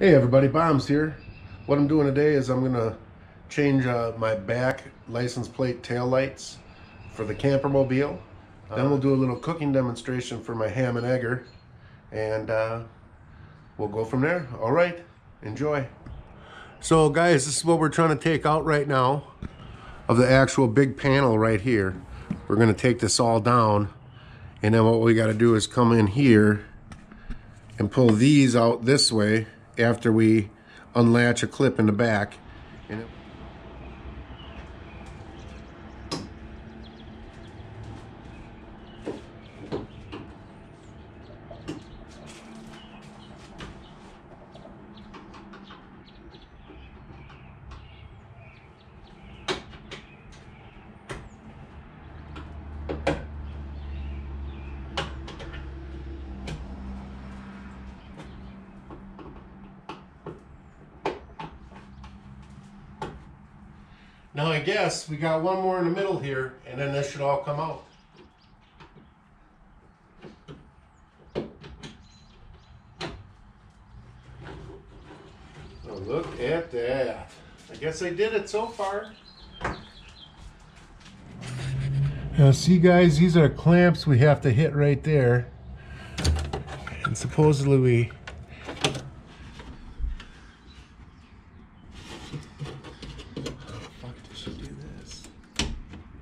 Hey everybody, Bombs here. What I'm doing today is I'm gonna change uh, my back license plate tail lights for the campermobile. Then we'll do a little cooking demonstration for my ham and egger, and uh, we'll go from there. All right, enjoy. So guys, this is what we're trying to take out right now of the actual big panel right here. We're gonna take this all down, and then what we gotta do is come in here and pull these out this way after we unlatch a clip in the back. Guess we got one more in the middle here, and then this should all come out. Oh, look at that. I guess I did it so far. Now see guys, these are clamps we have to hit right there. And supposedly we fuck did she do this?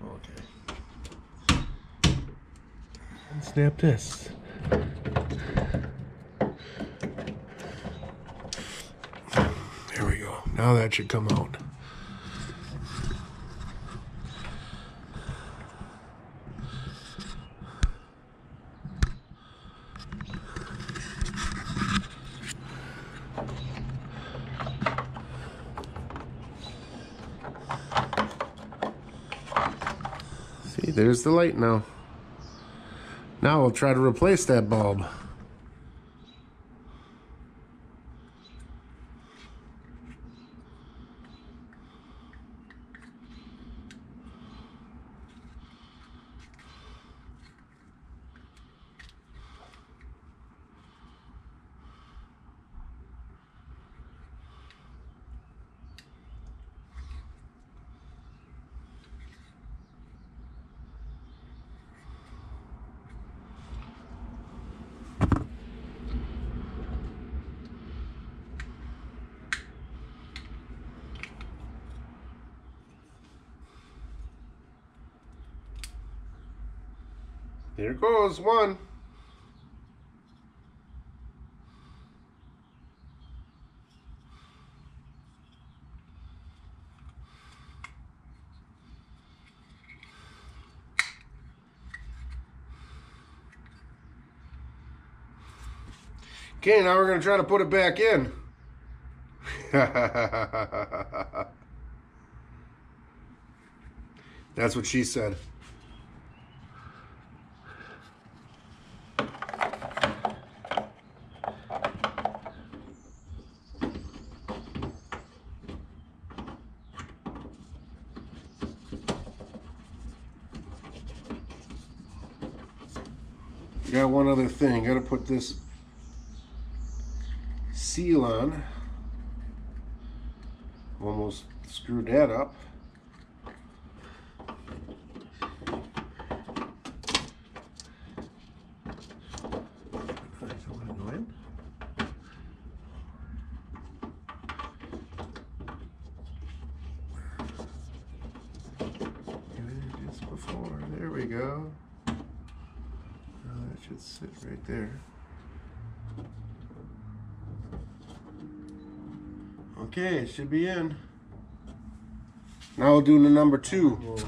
Okay. And snap this. There we go. Now that should come out. See, there's the light now. Now we'll try to replace that bulb. Here goes one. Okay, now we're going to try to put it back in. That's what she said. Got one other thing. Got to put this seal on. Almost screwed that up. Just before. There we go. Now that should sit right there. Okay, it should be in. Now we'll do the number two. We'll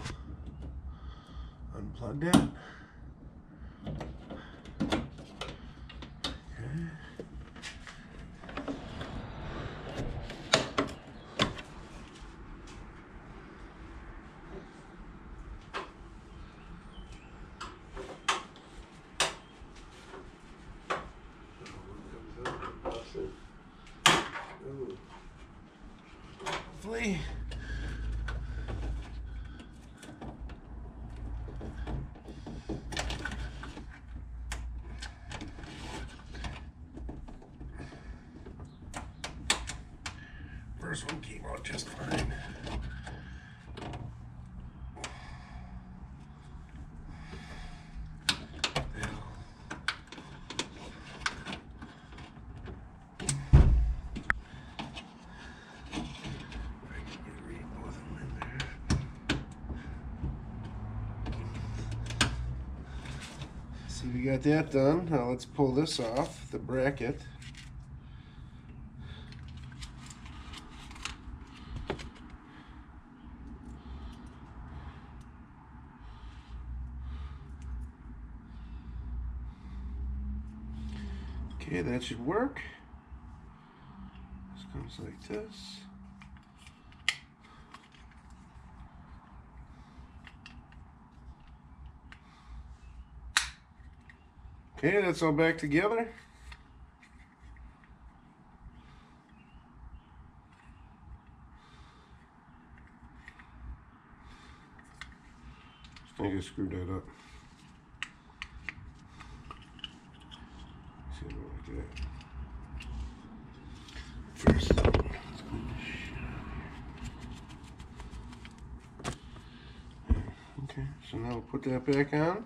unplug that. First one came out just fine. See, we got that done. Now let's pull this off, the bracket. Okay, that should work. This comes like this. Okay, that's all back together. I think I screwed that up. See, I don't like that. First. Okay, so now we'll put that back on.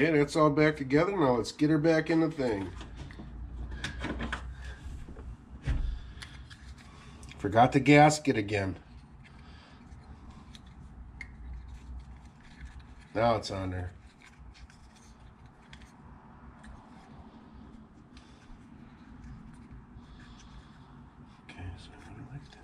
Okay, that's all back together. Now let's get her back in the thing. Forgot the gasket again. Now it's on there. Okay, so I really like that.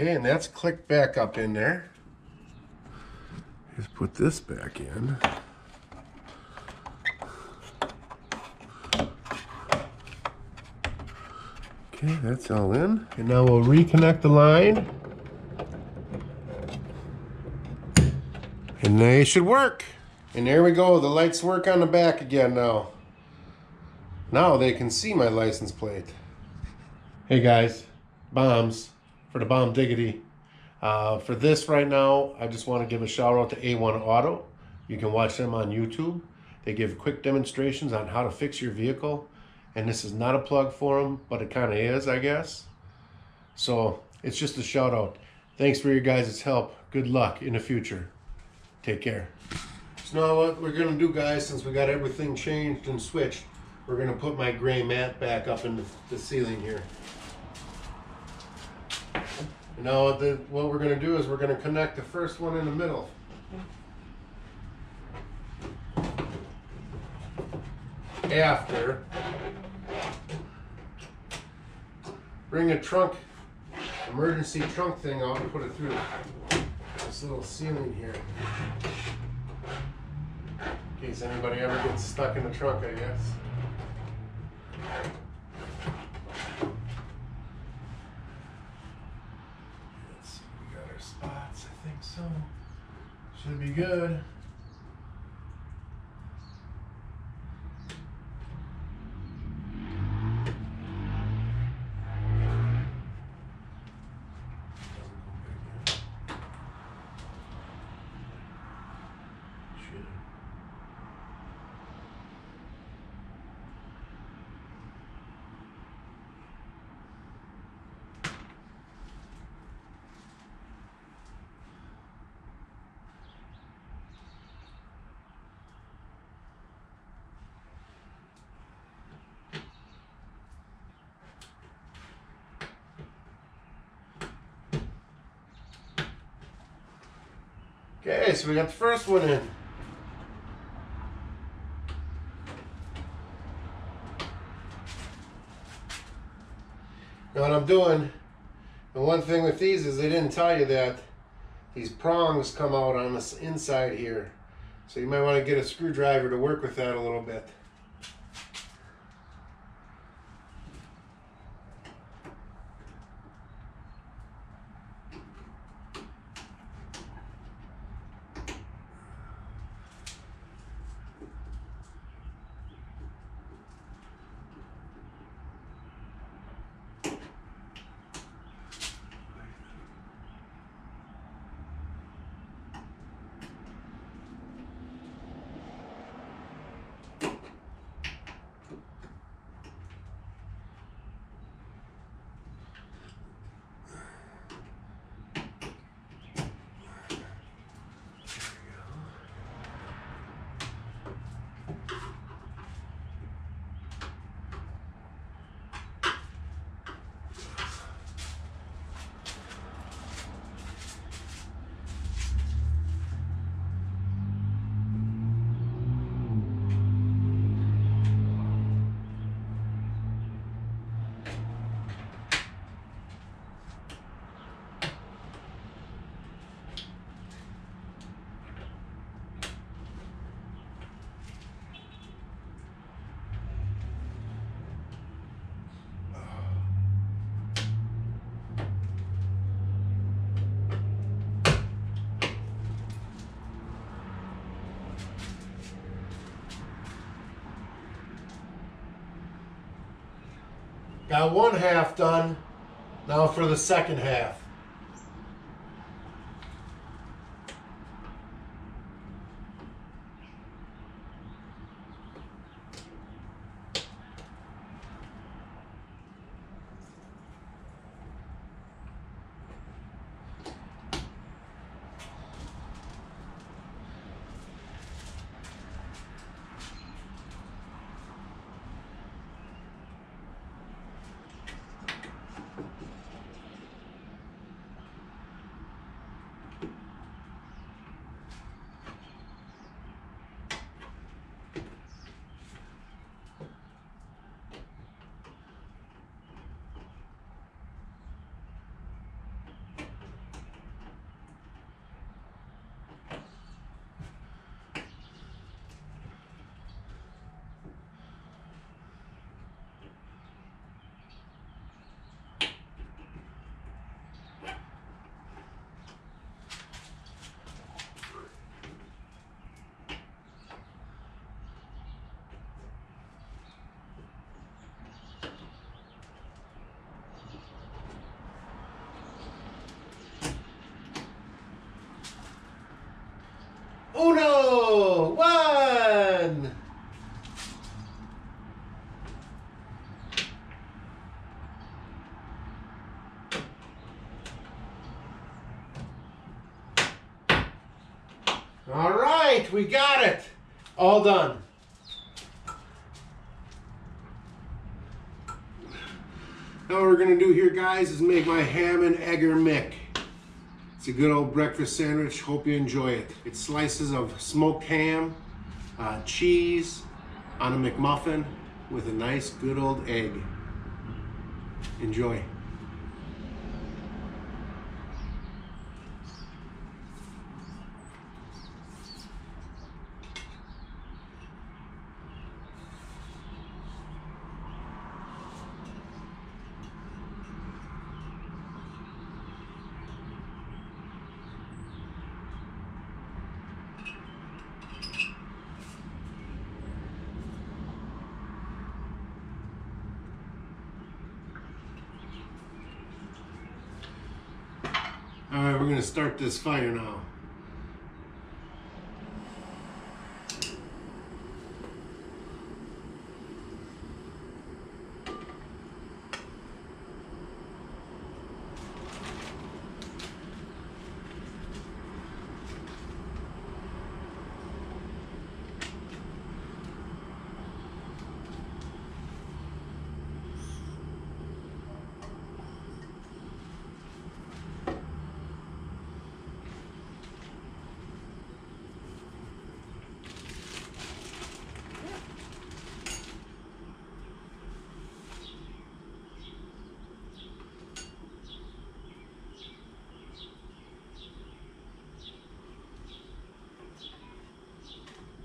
Okay, and that's clicked back up in there. Just put this back in. Okay, that's all in. And now we'll reconnect the line. And they should work. And there we go, the lights work on the back again now. Now they can see my license plate. Hey guys, bombs for the bomb diggity. Uh, for this right now, I just want to give a shout out to A1 Auto. You can watch them on YouTube. They give quick demonstrations on how to fix your vehicle. And this is not a plug for them, but it kind of is, I guess. So it's just a shout out. Thanks for your guys' help. Good luck in the future. Take care. So now what we're going to do, guys, since we got everything changed and switched, we're going to put my gray mat back up in the, the ceiling here. Now the, what we're going to do is we're going to connect the first one in the middle. After, bring a trunk, emergency trunk thing out and put it through this little ceiling here. In case anybody ever gets stuck in the trunk, I guess. Let's see, we got our spots, I think so. Should be good. Should. Okay, so we got the first one in. Now what I'm doing, the one thing with these is they didn't tell you that these prongs come out on the inside here. So you might want to get a screwdriver to work with that a little bit. Got one half done. Now for the second half. Uno, one. All right, we got it. All done. Now what we're gonna do here, guys, is make my ham and egger mick. It's a good old breakfast sandwich. Hope you enjoy it. It's slices of smoked ham, uh, cheese on a McMuffin with a nice good old egg. Enjoy. Gonna start this fire now.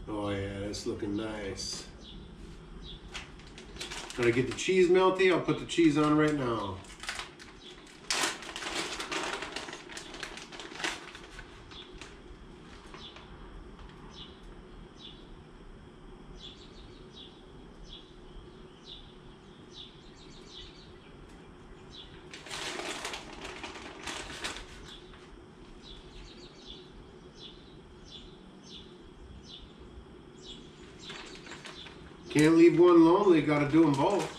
Oh yeah, that's looking nice. Gotta get the cheese melty. I'll put the cheese on right now. Can't leave one lonely, gotta do them both.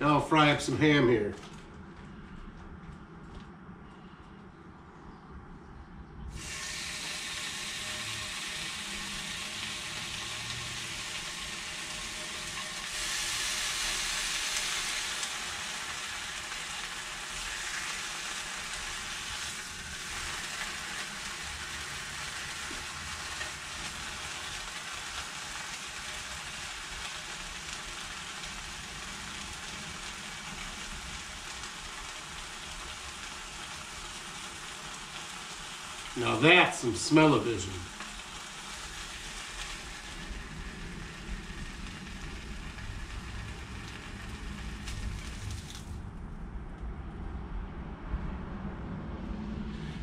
Now I'll fry up some ham here. Now that's some Smell-O-Vision.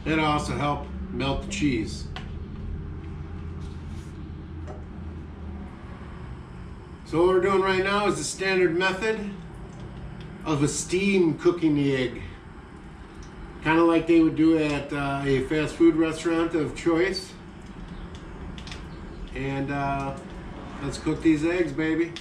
It also help melt the cheese. So what we're doing right now is the standard method of a steam cooking the egg. Kind of like they would do at uh, a fast food restaurant of choice. And uh, let's cook these eggs, baby.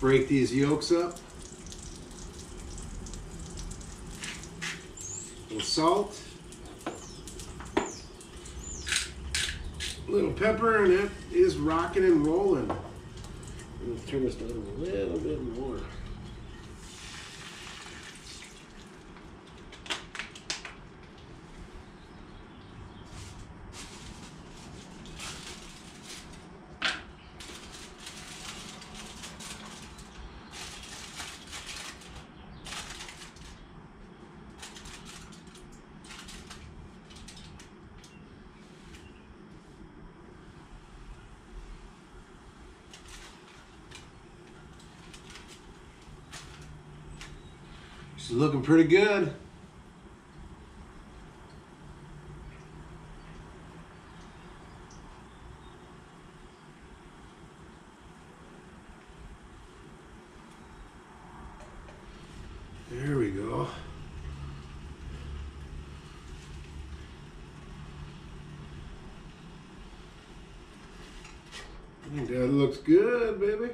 Break these yolks up. A little salt. A little pepper, and that is rocking and rolling. Let's turn this down a little bit more. She's looking pretty good. There we go. I think that looks good, baby.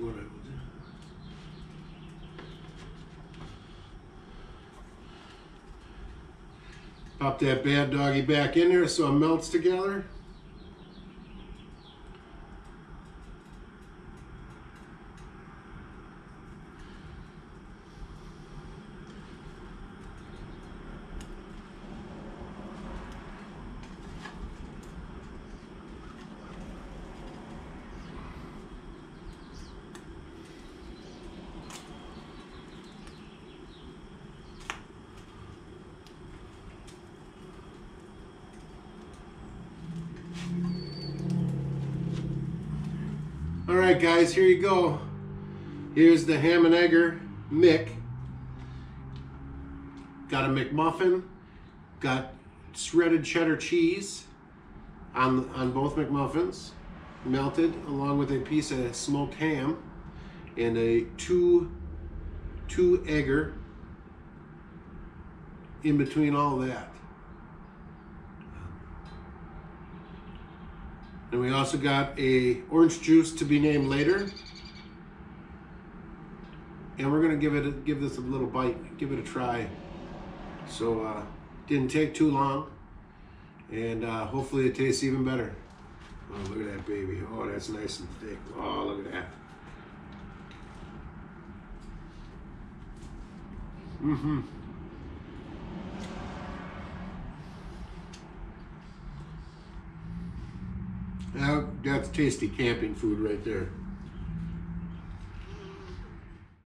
what I will do. Pop that bad doggy back in there so it melts together. Right, guys, here you go. Here's the ham and egger Mick. Got a McMuffin, got shredded cheddar cheese on, on both McMuffins, melted along with a piece of smoked ham and a two, two egger in between all that. And we also got a orange juice to be named later. And we're gonna give it a, give this a little bite, give it a try. So uh, didn't take too long, and uh, hopefully it tastes even better. Oh, look at that baby! Oh, that's nice and thick. Oh, look at that. Mm-hmm. Now, that's tasty camping food right there.